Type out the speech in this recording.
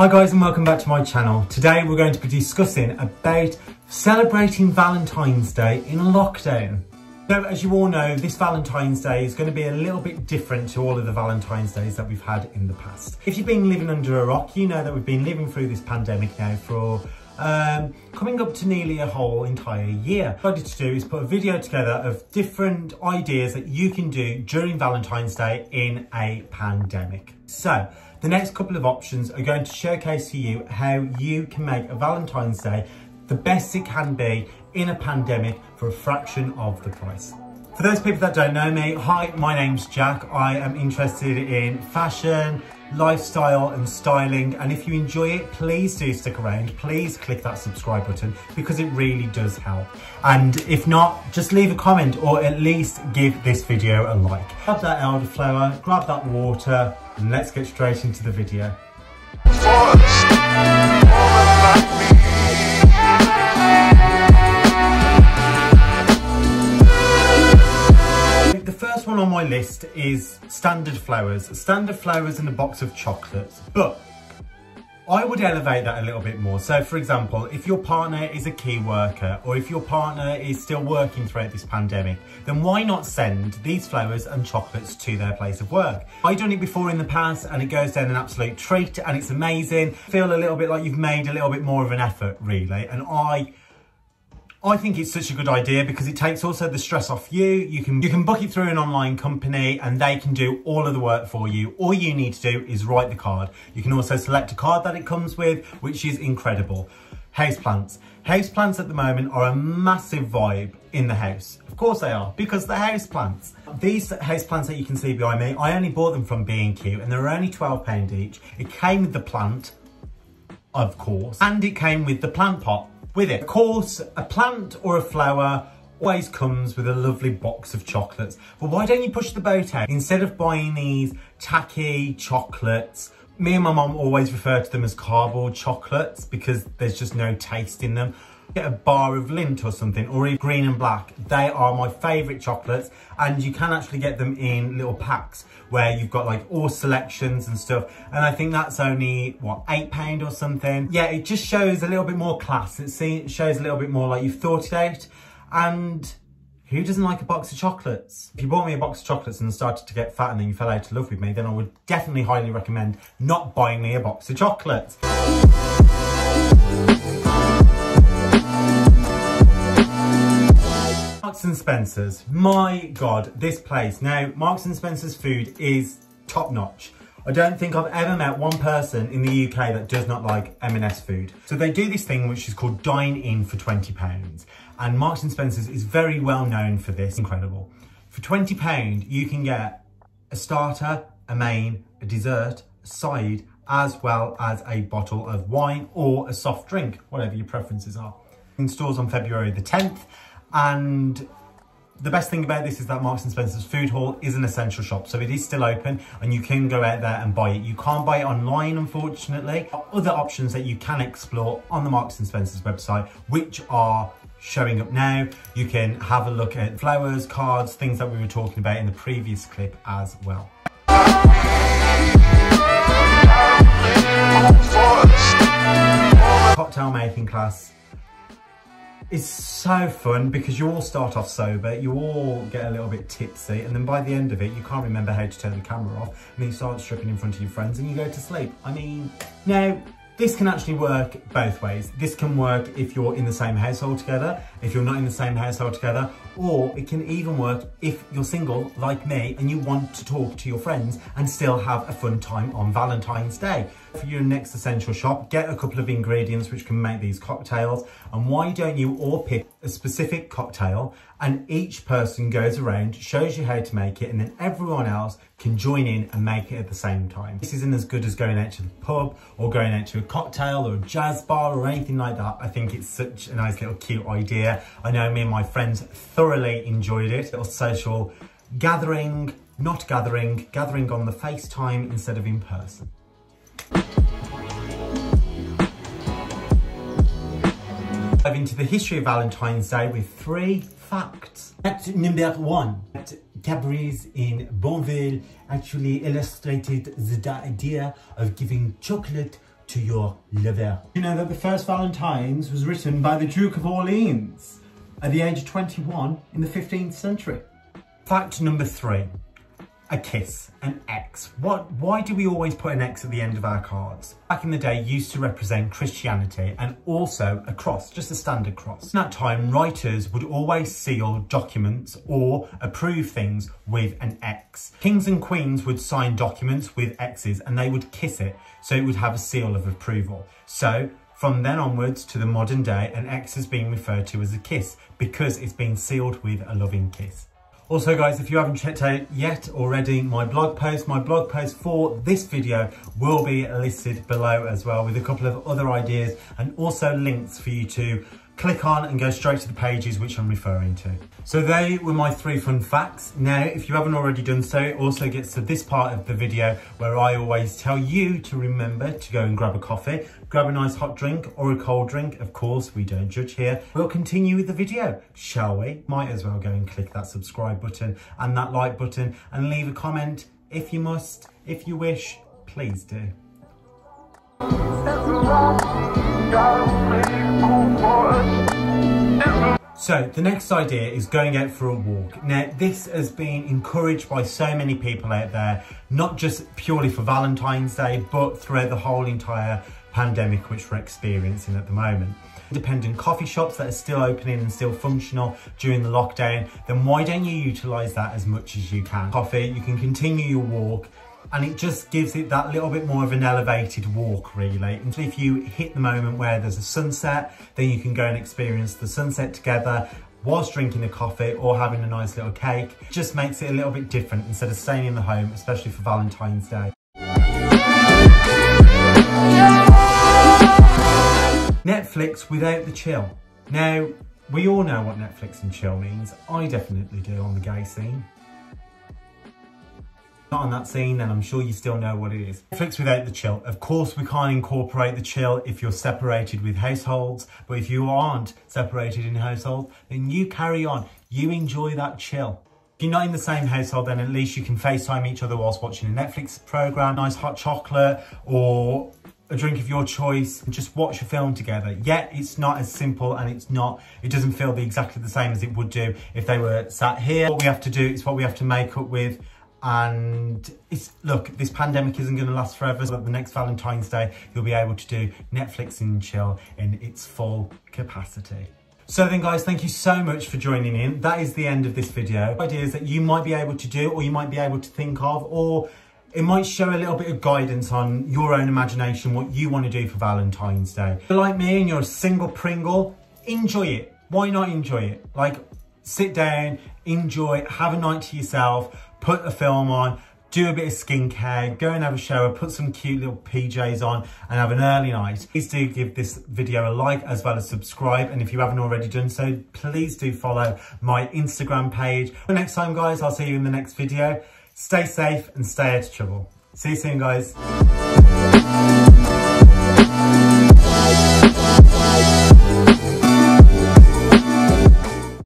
Hi guys and welcome back to my channel. Today we're going to be discussing about celebrating Valentine's Day in lockdown. So as you all know, this Valentine's Day is going to be a little bit different to all of the Valentine's Days that we've had in the past. If you've been living under a rock, you know that we've been living through this pandemic now for um, coming up to nearly a whole entire year. What I did to do is put a video together of different ideas that you can do during Valentine's Day in a pandemic. So the next couple of options are going to showcase to you how you can make a Valentine's Day the best it can be in a pandemic for a fraction of the price. For those people that don't know me, hi, my name's Jack. I am interested in fashion, lifestyle and styling. And if you enjoy it, please do stick around. Please click that subscribe button because it really does help. And if not, just leave a comment or at least give this video a like. Grab that elderflower, grab that water, and let's get straight into the video. On my list is standard flowers. Standard flowers in a box of chocolates, but I would elevate that a little bit more. So for example, if your partner is a key worker or if your partner is still working throughout this pandemic, then why not send these flowers and chocolates to their place of work? I've done it before in the past and it goes down an absolute treat and it's amazing. Feel a little bit like you've made a little bit more of an effort really. And I I think it's such a good idea because it takes also the stress off you. You can you can book it through an online company and they can do all of the work for you. All you need to do is write the card. You can also select a card that it comes with, which is incredible. Houseplants. Houseplants at the moment are a massive vibe in the house. Of course they are, because they're houseplants. These houseplants that you can see behind me, I only bought them from B&Q and they're only £12 each. It came with the plant, of course, and it came with the plant pot with it. Of course, a plant or a flower always comes with a lovely box of chocolates. But why don't you push the boat out? Instead of buying these tacky chocolates, me and my mom always refer to them as cardboard chocolates because there's just no taste in them get a bar of Lindt or something, or even green and black. They are my favourite chocolates, and you can actually get them in little packs where you've got like all selections and stuff. And I think that's only, what, £8 or something. Yeah, it just shows a little bit more class. It shows a little bit more like you've thought it out. And who doesn't like a box of chocolates? If you bought me a box of chocolates and started to get fat and then you fell out of love with me, then I would definitely highly recommend not buying me a box of chocolates. Marks and Spencer's. My God, this place. Now, Marks and Spencer's food is top notch. I don't think I've ever met one person in the UK that does not like M&S food. So they do this thing which is called dine in for £20. And Marks and Spencer's is very well known for this. Incredible. For £20, you can get a starter, a main, a dessert, a side, as well as a bottle of wine or a soft drink, whatever your preferences are. In stores on February the 10th and the best thing about this is that Marks & Spencer's food hall is an essential shop, so it is still open and you can go out there and buy it. You can't buy it online, unfortunately. Other options that you can explore on the Marks & Spencer's website, which are showing up now. You can have a look at flowers, cards, things that we were talking about in the previous clip as well. Cocktail making class it's so fun because you all start off sober, you all get a little bit tipsy, and then by the end of it, you can't remember how to turn the camera off, and you start stripping in front of your friends and you go to sleep. I mean, now, this can actually work both ways. This can work if you're in the same household together, if you're not in the same household together, or it can even work if you're single like me and you want to talk to your friends and still have a fun time on Valentine's Day. For your next essential shop, get a couple of ingredients which can make these cocktails and why don't you all pick a specific cocktail and each person goes around, shows you how to make it and then everyone else can join in and make it at the same time. This isn't as good as going out to the pub or going out to a cocktail or a jazz bar or anything like that. I think it's such a nice little cute idea. I know me and my friends thoroughly enjoyed it. Little social gathering, not gathering, gathering on the FaceTime instead of in person. Dive into the history of Valentine's Day with three facts. Fact number one, Cadbury's in Bournville actually illustrated the idea of giving chocolate to your lover. You know that the first Valentine's was written by the Duke of Orleans at the age of 21 in the 15th century. Fact number three, a kiss, an X. What? Why do we always put an X at the end of our cards? Back in the day used to represent Christianity and also a cross, just a standard cross. In that time, writers would always seal documents or approve things with an X. Kings and queens would sign documents with X's and they would kiss it so it would have a seal of approval. So from then onwards to the modern day, an X is being referred to as a kiss because it's been sealed with a loving kiss. Also guys, if you haven't checked out yet already my blog post, my blog post for this video will be listed below as well with a couple of other ideas and also links for you to click on and go straight to the pages which I'm referring to. So they were my three fun facts. Now, if you haven't already done so, it also gets to this part of the video where I always tell you to remember to go and grab a coffee, grab a nice hot drink or a cold drink. Of course, we don't judge here. We'll continue with the video, shall we? Might as well go and click that subscribe button and that like button and leave a comment if you must, if you wish, please do. So the next idea is going out for a walk. Now this has been encouraged by so many people out there, not just purely for Valentine's Day, but throughout the whole entire pandemic which we're experiencing at the moment. Independent coffee shops that are still opening and still functional during the lockdown, then why don't you utilise that as much as you can? Coffee, you can continue your walk, and it just gives it that little bit more of an elevated walk really. And if you hit the moment where there's a sunset, then you can go and experience the sunset together whilst drinking a coffee or having a nice little cake. It just makes it a little bit different instead of staying in the home, especially for Valentine's Day. Netflix without the chill. Now, we all know what Netflix and chill means. I definitely do on the gay scene not on that scene, then I'm sure you still know what it is. Netflix without the chill. Of course, we can't incorporate the chill if you're separated with households, but if you aren't separated in household, then you carry on. You enjoy that chill. If you're not in the same household, then at least you can FaceTime each other whilst watching a Netflix program, nice hot chocolate, or a drink of your choice and just watch a film together. Yet it's not as simple and it's not, it doesn't feel exactly the same as it would do if they were sat here. What we have to do is what we have to make up with and it's look this pandemic isn't going to last forever so the next valentine's day you'll be able to do netflix and chill in its full capacity. So then guys thank you so much for joining in. That is the end of this video. Ideas that you might be able to do or you might be able to think of or it might show a little bit of guidance on your own imagination what you want to do for valentine's day. If you're like me and you're a single pringle enjoy it. Why not enjoy it? Like sit down enjoy have a night to yourself put a film on, do a bit of skincare, go and have a shower, put some cute little PJs on and have an early night. Please do give this video a like as well as subscribe. And if you haven't already done so, please do follow my Instagram page. The next time, guys, I'll see you in the next video. Stay safe and stay out of trouble. See you soon, guys.